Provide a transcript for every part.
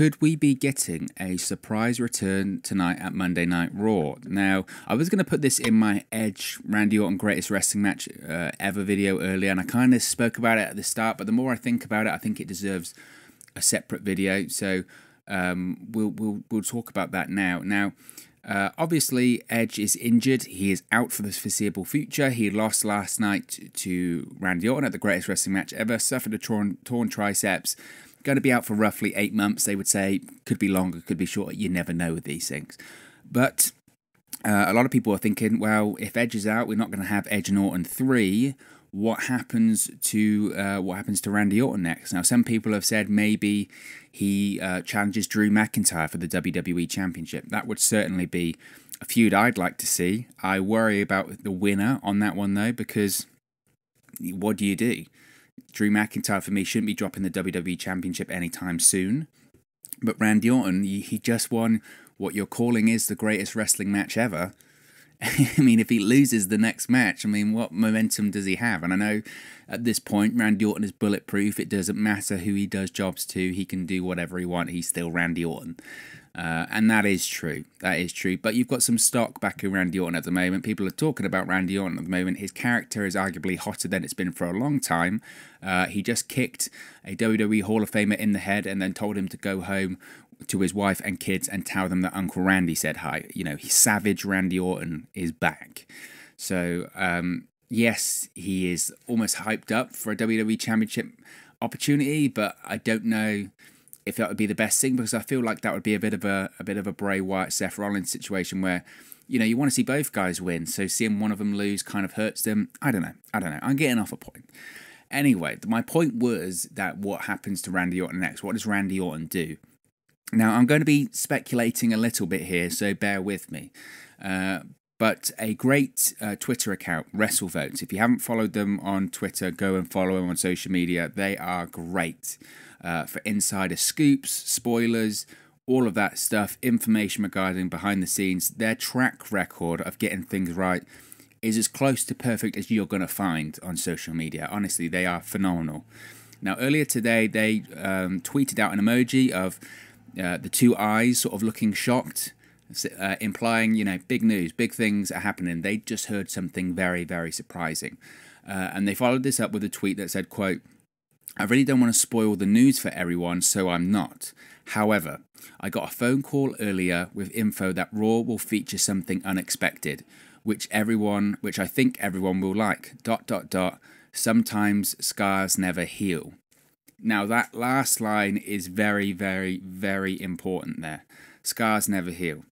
could we be getting a surprise return tonight at Monday Night Raw? Now, I was going to put this in my Edge Randy Orton Greatest Wrestling Match uh, Ever video earlier, and I kind of spoke about it at the start, but the more I think about it, I think it deserves a separate video. So um, we'll, we'll, we'll talk about that now. Now, uh, obviously, Edge is injured. He is out for the foreseeable future. He lost last night to Randy Orton at the greatest wrestling match ever, suffered a torn, torn triceps Going to be out for roughly eight months, they would say. Could be longer, could be shorter. You never know with these things. But uh, a lot of people are thinking, well, if Edge is out, we're not going to have Edge and Orton 3. What happens to uh, what happens to Randy Orton next? Now, some people have said maybe he uh, challenges Drew McIntyre for the WWE Championship. That would certainly be a feud I'd like to see. I worry about the winner on that one though, because what do you do? Drew McIntyre for me shouldn't be dropping the WWE Championship anytime soon. But Randy Orton, he just won what you're calling is the greatest wrestling match ever. I mean, if he loses the next match, I mean, what momentum does he have? And I know at this point, Randy Orton is bulletproof. It doesn't matter who he does jobs to, he can do whatever he wants. He's still Randy Orton. Uh, and that is true. That is true. But you've got some stock back in Randy Orton at the moment. People are talking about Randy Orton at the moment. His character is arguably hotter than it's been for a long time. Uh, he just kicked a WWE Hall of Famer in the head and then told him to go home to his wife and kids and tell them that Uncle Randy said hi. You know, he savage Randy Orton is back. So, um, yes, he is almost hyped up for a WWE Championship opportunity, but I don't know if that would be the best thing because I feel like that would be a bit of a a bit of a Bray Wyatt Seth Rollins situation where you know you want to see both guys win, so seeing one of them lose kind of hurts them. I don't know. I don't know. I'm getting off a point. Anyway, my point was that what happens to Randy Orton next? What does Randy Orton do? Now, I'm going to be speculating a little bit here, so bear with me. Uh, but a great uh, Twitter account, WrestleVotes. If you haven't followed them on Twitter, go and follow them on social media. They are great uh, for insider scoops, spoilers, all of that stuff, information regarding behind the scenes. Their track record of getting things right is as close to perfect as you're going to find on social media. Honestly, they are phenomenal. Now, earlier today, they um, tweeted out an emoji of uh, the two eyes sort of looking shocked, uh, implying, you know, big news, big things are happening. They just heard something very, very surprising. Uh, and they followed this up with a tweet that said, quote, I really don't want to spoil the news for everyone, so I'm not. However, I got a phone call earlier with info that Raw will feature something unexpected, which everyone, which I think everyone will like. Dot dot dot. Sometimes scars never heal. Now that last line is very, very, very important. There, scars never heal.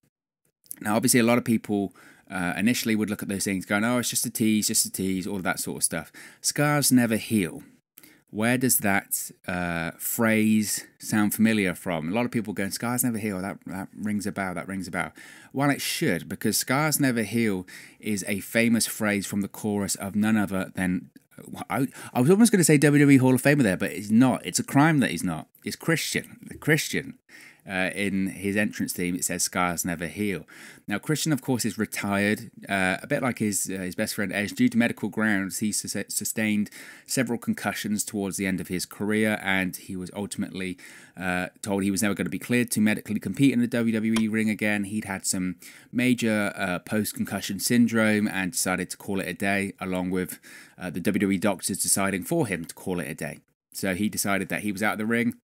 Now, obviously, a lot of people uh, initially would look at those things going, "Oh, it's just a tease, just a tease," all that sort of stuff. Scars never heal where does that uh, phrase sound familiar from? A lot of people going, Scars Never Heal, that, that rings a bell, that rings a bell. Well, it should, because Scars Never Heal is a famous phrase from the chorus of none other than. I, I was almost going to say WWE Hall of Famer there, but it's not. It's a crime that he's not. It's Christian. The Christian uh, in his entrance theme, it says "Scars never heal." Now, Christian, of course, is retired, uh, a bit like his uh, his best friend Edge. Due to medical grounds, he su- sustained several concussions towards the end of his career, and he was ultimately uh, told he was never going to be cleared to medically compete in the WWE ring again. He'd had some major uh, post concussion syndrome and decided to call it a day, along with uh, the WWE doctors deciding for him to call it a day. So he decided that he was out of the ring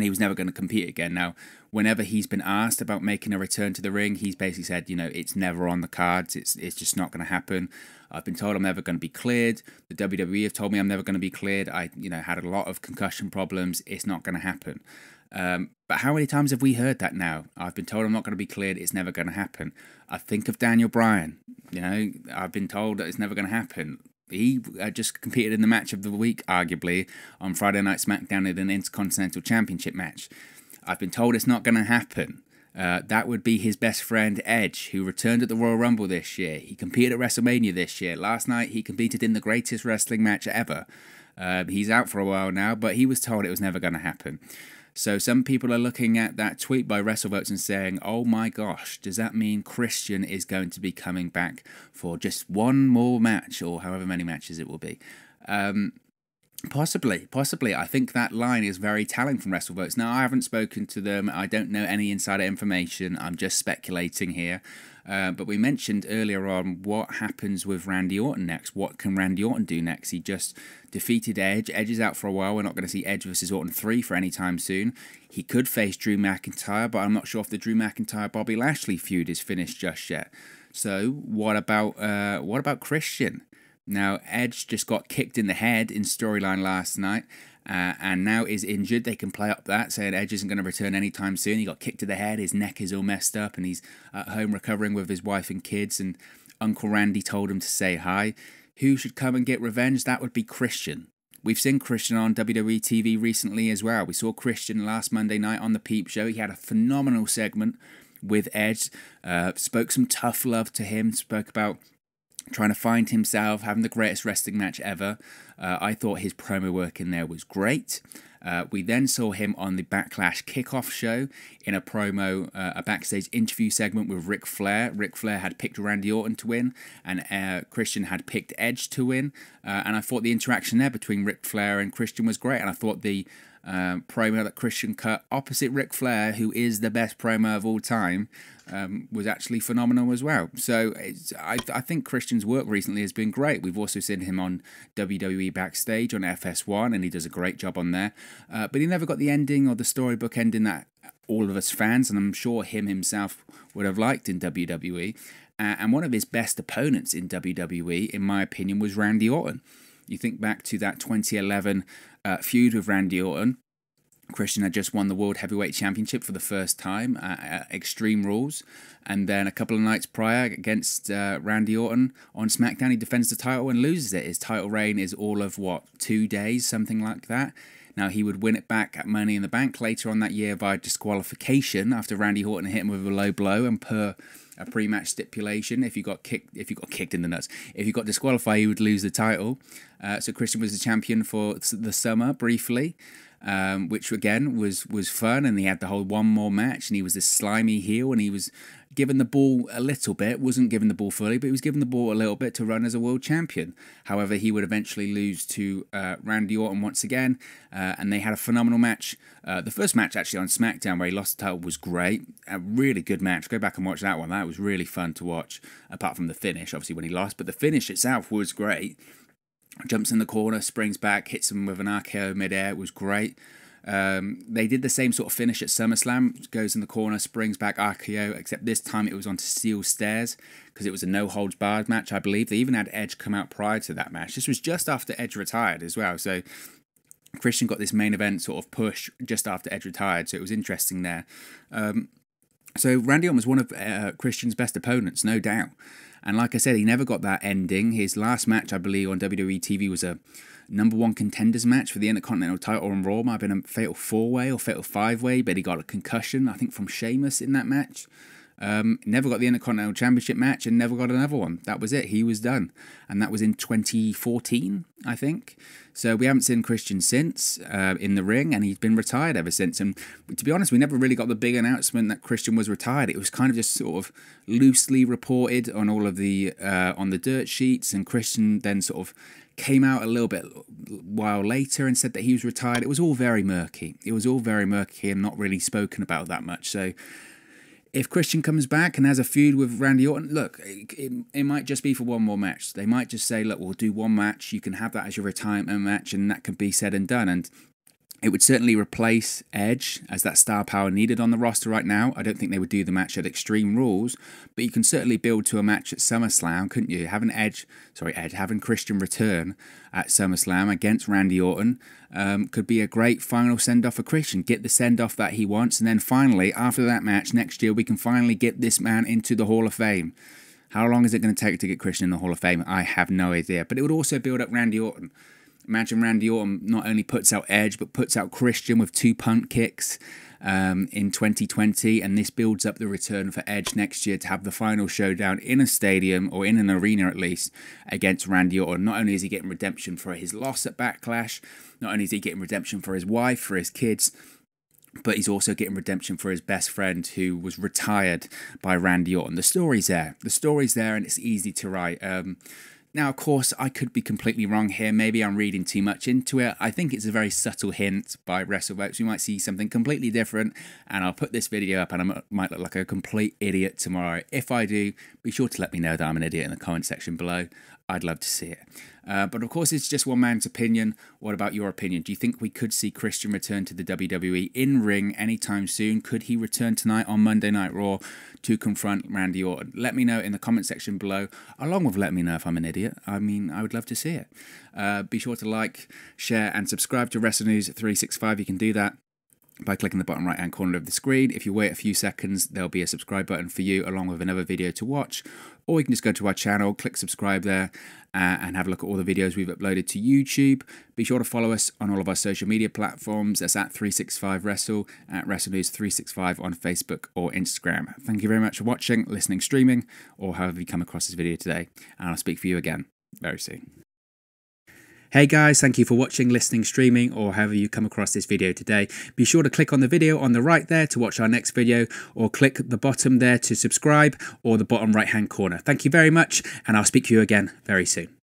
and he was never going to compete again. Now, whenever he's been asked about making a return to the ring, he's basically said, you know, it's never on the cards. It's it's just not going to happen. I've been told I'm never going to be cleared. The WWE have told me I'm never going to be cleared. I, you know, had a lot of concussion problems. It's not going to happen. Um, but how many times have we heard that now? I've been told I'm not going to be cleared. It's never going to happen. I think of Daniel Bryan. You know, I've been told that it's never going to happen he uh, just competed in the match of the week, arguably, on Friday Night SmackDown in an Intercontinental Championship match. I've been told it's not going to happen. Uh, that would be his best friend Edge, who returned at the Royal Rumble this year. He competed at WrestleMania this year. Last night, he competed in the greatest wrestling match ever. Uh, he's out for a while now, but he was told it was never going to happen. So some people are looking at that tweet by WrestleVotes and saying, "Oh my gosh, does that mean Christian is going to be coming back for just one more match, or however many matches it will be?" Um, Possibly, possibly. I think that line is very telling from WrestleVotes. Now, I haven't spoken to them. I don't know any insider information. I'm just speculating here. Uh, but we mentioned earlier on what happens with Randy Orton next. What can Randy Orton do next? He just defeated Edge. Edge is out for a while. We're not going to see Edge versus Orton 3 for any time soon. He could face Drew McIntyre, but I'm not sure if the Drew McIntyre Bobby Lashley feud is finished just yet. So what about uh, what about Christian? Now, Edge just got kicked in the head in storyline last night. Uh, and now is injured. They can play up that, saying Edge isn't going to return anytime soon. He got kicked to the head, his neck is all messed up, and he's at home recovering with his wife and kids. And Uncle Randy told him to say hi. Who should come and get revenge? That would be Christian. We've seen Christian on WWE TV recently as well. We saw Christian last Monday night on the Peep Show. He had a phenomenal segment with Edge, uh, spoke some tough love to him, spoke about trying to find himself, having the greatest wrestling match ever. Uh, I thought his promo work in there was great. Uh, we then saw him on the Backlash kickoff show in a promo, uh, a backstage interview segment with Ric Flair. Ric Flair had picked Randy Orton to win, and uh, Christian had picked Edge to win. Uh, and I thought the interaction there between Ric Flair and Christian was great. And I thought the um, promo that Christian cut opposite Ric Flair, who is the best promo of all time, um, was actually phenomenal as well. So I, I think Christian's work recently has been great. We've also seen him on WWE Backstage on FS1, and he does a great job on there. Uh, but he never got the ending or the storybook ending that all of us fans, and I'm sure him himself would have liked in WWE. Uh, and one of his best opponents in WWE, in my opinion, was Randy Orton. You think back to that 2011 uh, feud with Randy Orton. Christian had just won the World Heavyweight Championship for the first time at, Extreme Rules. And then a couple of nights prior against uh, Randy Orton on SmackDown, he defends the title and loses it. His title reign is all of what, two days, something like that. Now, he would win it back at Money in the Bank later on that year by disqualification after Randy Orton hit him with a low blow and per a pre-match stipulation. If you got kicked, if you got kicked in the nuts, if you got disqualified, you would lose the title. Uh, so Christian was the champion for the summer briefly. Um, which again was was fun, and he had the whole one more match, and he was this slimy heel, and he was given the ball a little bit, wasn't given the ball fully, but he was given the ball a little bit to run as a world champion. However, he would eventually lose to uh, Randy Orton once again, uh, and they had a phenomenal match. Uh, the first match actually on SmackDown where he lost the title was great, a really good match. Go back and watch that one. That was really fun to watch. Apart from the finish, obviously when he lost, but the finish itself was great. Jumps in the corner, springs back, hits him with an RKO midair. It was great. Um, they did the same sort of finish at SummerSlam. Goes in the corner, springs back RKO, except this time it was onto steel stairs because it was a no holds barred match, I believe. They even had Edge come out prior to that match. This was just after Edge retired as well. So Christian got this main event sort of push just after Edge retired. So it was interesting there. Um, so Randy Orton was one of uh, Christian's best opponents, no doubt. And like I said, he never got that ending. His last match, I believe, on WWE TV was a number one contenders match for the Intercontinental title on Raw. Might have been a fatal four way or fatal five way, but he got a concussion, I think, from Sheamus in that match. Um, never got the Intercontinental Championship match and never got another one. That was it. He was done. And that was in 2014, I think. So we haven't seen Christian since uh, in the ring, and he's been retired ever since. And to be honest, we never really got the big announcement that Christian was retired. It was kind of just sort of loosely reported on all of the uh, on the dirt sheets, and Christian then sort of came out a little bit while later and said that he was retired. It was all very murky. It was all very murky and not really spoken about that much. So if Christian comes back and has a feud with Randy Orton, look, it, it, it, might just be for one more match. They might just say, look, we'll do one match. You can have that as your retirement match, and that can be said and done. And it would certainly replace Edge as that star power needed on the roster right now. I don't think they would do the match at Extreme Rules, but you can certainly build to a match at SummerSlam, couldn't you? Having Edge, sorry, Edge, having Christian return at SummerSlam against Randy Orton um, could be a great final send off for Christian. Get the send off that he wants, and then finally, after that match next year, we can finally get this man into the Hall of Fame. How long is it going to take to get Christian in the Hall of Fame? I have no idea, but it would also build up Randy Orton. Imagine Randy Orton not only puts out Edge, but puts out Christian with two punt kicks um, in 2020. And this builds up the return for Edge next year to have the final showdown in a stadium or in an arena at least against Randy Orton. Not only is he getting redemption for his loss at Backlash, not only is he getting redemption for his wife, for his kids, but he's also getting redemption for his best friend who was retired by Randy Orton. The story's there. The story's there, and it's easy to write. Um, Now, of course, I could be completely wrong here. Maybe I'm reading too much into it. I think it's a very subtle hint by WrestleVotes. We might see something completely different, and I'll put this video up, and I might look like a complete idiot tomorrow. If I do, be sure to let me know that I'm an idiot in the comment section below. I'd love to see it. Uh, but of course, it's just one man's opinion. What about your opinion? Do you think we could see Christian return to the WWE in ring anytime soon? Could he return tonight on Monday Night Raw to confront Randy Orton? Let me know in the comment section below, along with let me know if I'm an idiot. I mean, I would love to see it. Uh, be sure to like, share, and subscribe to Wrestle News 365. You can do that by clicking the bottom right hand corner of the screen. If you wait a few seconds, there'll be a subscribe button for you along with another video to watch. Or you can just go to our channel, click subscribe there, uh, and have a look at all the videos we've uploaded to YouTube. Be sure to follow us on all of our social media platforms. That's at 365 Wrestle, at Wrestle News 365 on Facebook or Instagram. Thank you very much for watching, listening, streaming, or however you come across this video today. And I'll speak for you again very soon. Hey guys, thank you for watching, listening, streaming, or however you come across this video today. Be sure to click on the video on the right there to watch our next video, or click the bottom there to subscribe, or the bottom right hand corner. Thank you very much, and I'll speak to you again very soon.